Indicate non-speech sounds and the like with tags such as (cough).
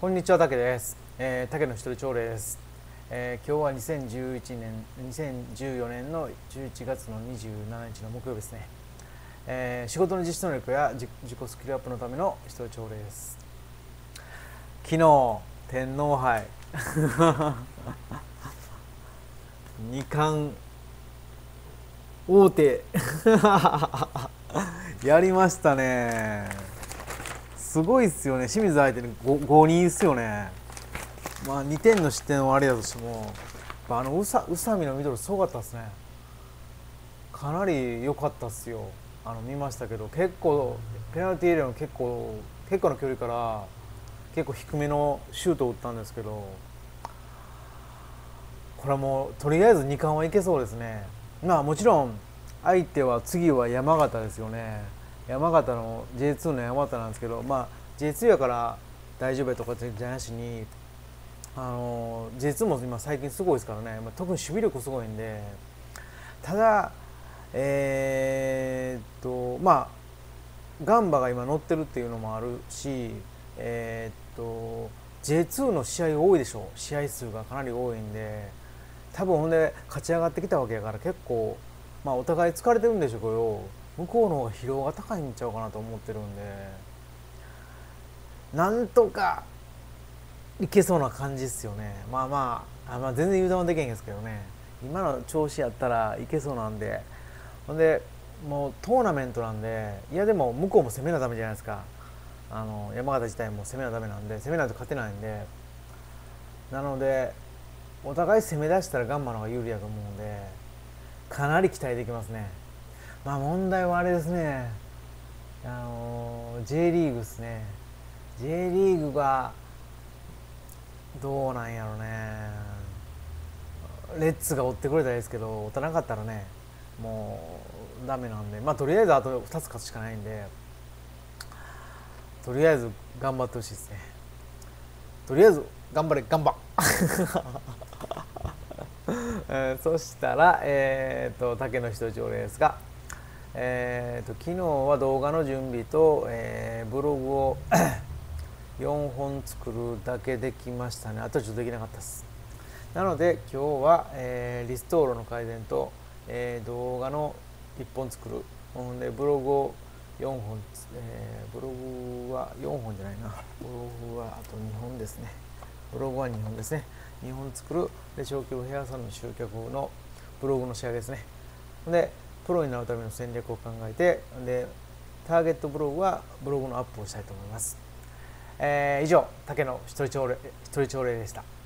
こんにちは、たけです。えー、たけの一人朝礼です。えー、今日は2011年、2014年の11月の27日の木曜日ですね。えー、仕事の実施能力や自自己スキルアップのための一人朝礼です。昨日、天皇杯 (laughs) 二冠大手 (laughs) やりましたね。すごいっすよね。清水相手に 5, 5人っすよね。まあ2点の失点はあれだとしてもあの宇佐美のミドルすごかったですね。かなり良かったっすよ。あの見ましたけど結構ペナルティーエリアの結構結構の距離から結構低めのシュートを打ったんですけどこれはもうとりあえず2冠はいけそうですね。まあもちろん相手は次は山形ですよね。山形の J2 の山形なんですけど、まあ、J2 やから大丈夫やとかじゃなしにあの J2 も今最近すごいですからね、まあ、特に守備力すごいんで。ただえー、っとまあガンバが今乗ってるっていうのもあるしえー、っと J2 の試合多いでしょう。試合数がかなり多いんで。多分ほんで勝ち上がってきたわけやから結構、まあ、お互い疲れてるんでしょうけど向こうの疲労が高いんちゃうかなと思ってるんでなんとかいけそうな感じですよね。まあまああ、まあ、全然油断はできへんですけどね。今の調子やったらいけそうなんで。ほんでもうトーナメントなんでいやでも向こうも攻めなダメじゃないですか。あの山形自体も攻めなダメなんで攻めないと勝てないんで。なのでお互い攻め出したらガンマの方が有利やと思うんでかなり期待できますね。まあ問題はあれですね、あの J リーグですね、J リーグがどうなんやろね、レッツが追ってくれたらいいですけど、追ってなかったらね、もうダメなんで、まあとりあえずあと2つ勝つしかないんで、とりあえず頑張ってほしいですね。とりあえず頑張れ、頑張 (laughs) えー、そしたら、えーと、竹の人条例ですが、えーと、昨日は動画の準備と、えー、ブログを (coughs) 4本作るだけできましたね。あとちょっとできなかったです。なので今日は、えー、リストールの改善と、えー、動画の1本作る。ほんでブログを4本、えー、ブログは4本じゃないな。ブログはあと2本ですね。ブログは2本ですね。2本作る。で小規模ヘアサロンの集客のブログの仕上げですね。でプロになるための戦略を考えてでターゲットブログはブログのアップをしたいと思います、えー、以上竹の一人朝礼一人朝礼でした。